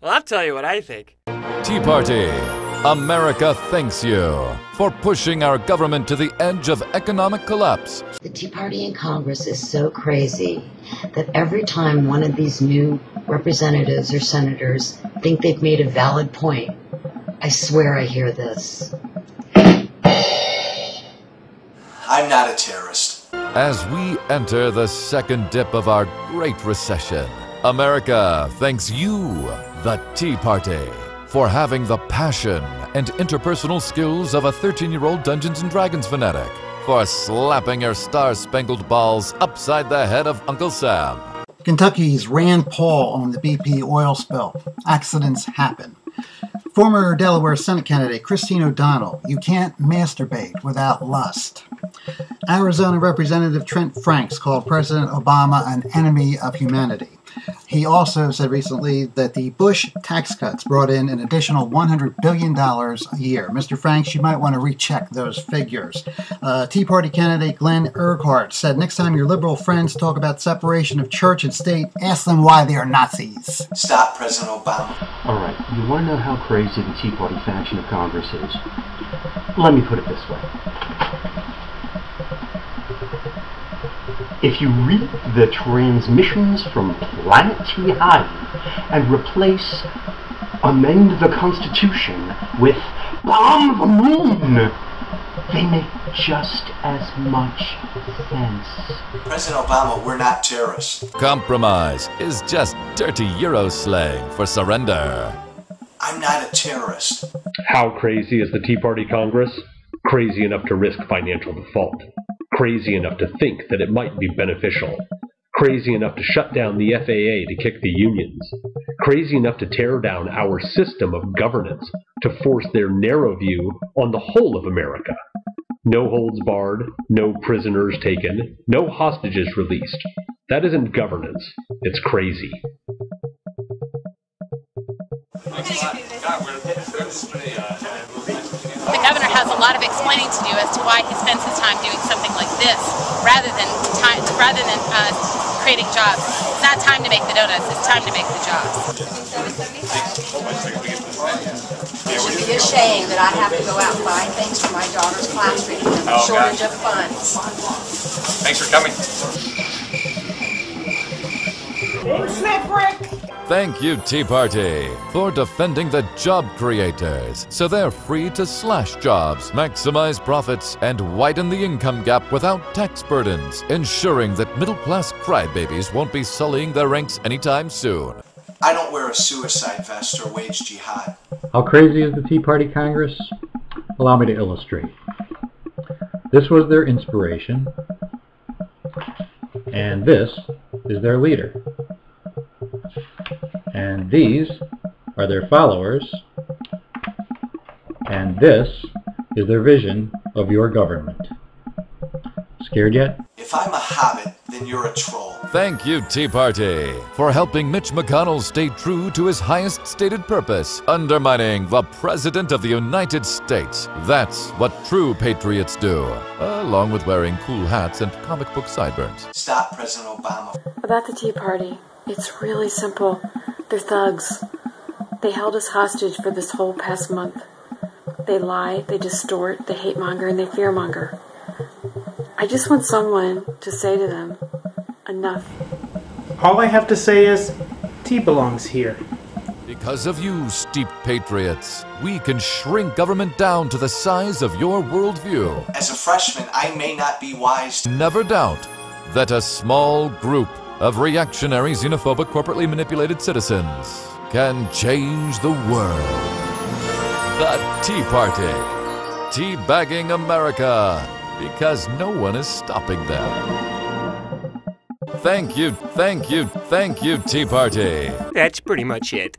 Well, I'll tell you what I think. Tea Party. America thanks you for pushing our government to the edge of economic collapse. The Tea Party in Congress is so crazy that every time one of these new representatives or senators think they've made a valid point, I swear I hear this. I'm not a terrorist. As we enter the second dip of our great recession, America thanks you, the Tea Party, for having the passion and interpersonal skills of a 13 year old Dungeons and Dragons fanatic, for slapping your star spangled balls upside the head of Uncle Sam. Kentucky's Rand Paul on the BP oil spill. Accidents happen. Former Delaware Senate candidate Christine O'Donnell, you can't masturbate without lust. Arizona Representative Trent Franks called President Obama an enemy of humanity. He also said recently that the Bush tax cuts brought in an additional $100 billion a year. Mr. Franks, you might want to recheck those figures. Uh, Tea Party candidate Glenn Urquhart said next time your liberal friends talk about separation of church and state, ask them why they are Nazis. Stop President Obama. All right, you want to know how crazy the Tea Party faction of Congress is? Let me put it this way. If you read the transmissions from Planet T Hive and replace amend the Constitution with bomb the moon, they make just as much sense. President Obama, we're not terrorists. Compromise is just dirty Euro slang for surrender. I'm not a terrorist. How crazy is the Tea Party Congress? Crazy enough to risk financial default. Crazy enough to think that it might be beneficial. Crazy enough to shut down the FAA to kick the unions. Crazy enough to tear down our system of governance to force their narrow view on the whole of America. No holds barred, no prisoners taken, no hostages released. That isn't governance, it's crazy. The governor has a lot of explaining to do as to why he spends his time doing something like this rather than time, rather than uh, creating jobs. It's not time to make the donuts. It's time to make the jobs. It should be a shame that I have to go out and buy things for my daughter's class because of the Oh, shortage gosh. of funds. Thanks for coming. Thank you, Tea Party, for defending the job creators so they're free to slash jobs, maximize profits, and widen the income gap without tax burdens, ensuring that middle class crybabies won't be sullying their ranks anytime soon. I don't wear a suicide vest or wage jihad. How crazy is the Tea Party Congress? Allow me to illustrate. This was their inspiration, and this is their leader. And these are their followers, and this is their vision of your government. Scared yet? If I'm a hobbit, then you're a troll. Thank you, Tea Party, for helping Mitch McConnell stay true to his highest stated purpose, undermining the President of the United States. That's what true patriots do, along with wearing cool hats and comic book sideburns. Stop President Obama. About the Tea Party, it's really simple. They're thugs. They held us hostage for this whole past month. They lie, they distort, they hate monger, and they fear monger. I just want someone to say to them, enough. All I have to say is, tea belongs here. Because of you, steep patriots, we can shrink government down to the size of your worldview. As a freshman, I may not be wise. Never doubt that a small group of reactionary, xenophobic, corporately manipulated citizens can change the world. The Tea Party. Teabagging America because no one is stopping them. Thank you, thank you, thank you, Tea Party. That's pretty much it.